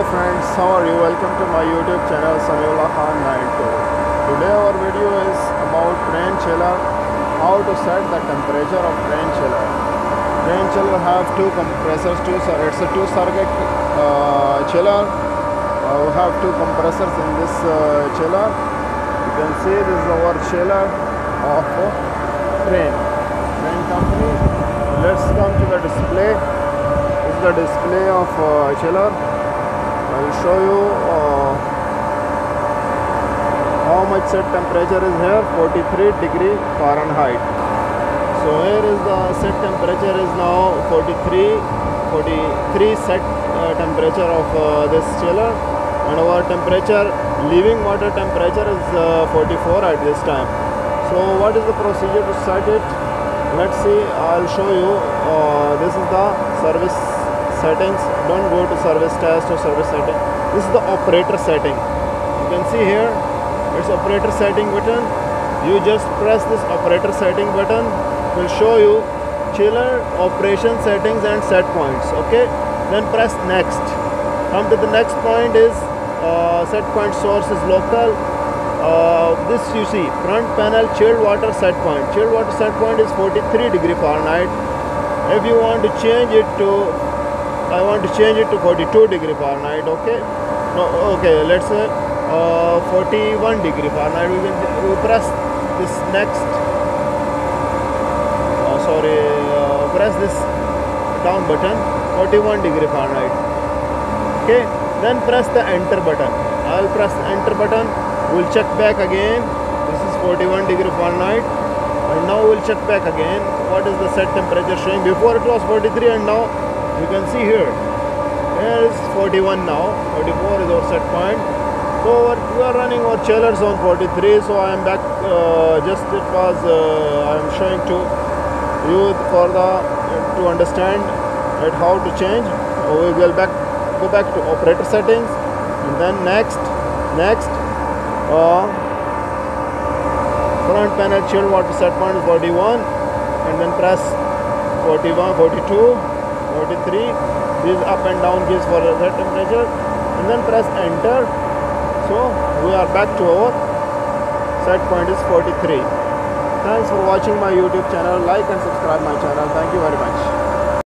Hi friends, how are you? Welcome to my YouTube channel Samiullah Khan 92. Today our video is about Trane chiller, how to set the temperature of Trane chiller. Trane chiller have two compressors, two it's a two circuit uh, chiller. Uh, we have two compressors in this uh, chiller. You can see this is our chiller of Trane, Trane company. Let's come to the display. This is the display of uh, chiller. I will show you uh, how much set temperature is here 43 degree Fahrenheit. So here is the set temperature is now 43 43 set uh, temperature of uh, this chiller. And our temperature leaving water temperature is uh, 44 at this time. So what is the procedure to set it? Let's see I'll show you uh, this is the service settings don't go to service test or service setting. This is the operator setting. You can see here it's operator setting button. You just press this operator setting button. It will show you chiller operation settings and set points okay? Then press next. Come to the next point is uh, set point source is local. Uh, this you see front panel chilled water set point. Chilled water set point is 43 degree Fahrenheit. If you want to change it to I want to change it to 42 degree Fahrenheit okay? No okay let's say uh, 41 degree Fahrenheit. We can we press this next. Uh, sorry uh, press this down button 41 degree Fahrenheit. Okay then press the enter button. I'll press enter button. We'll check back again. This is 41 degree Fahrenheit. And now we'll check back again. What is the set temperature showing? Before it was 43 and now you can see here. Here is 41 now. 44 is our set point. So we are running our chillers on 43 so I am back uh, just it was uh, I am showing to you for the to understand at how to change. We will back go back to operator settings. And then next next uh, front panel chilled water set point is 41 and then press 41 42 43 these up and down keys for the temperature. And then press enter. So we are back to our set point is 43 thanks for watching my youtube channel. Like and subscribe my channel. Thank you very much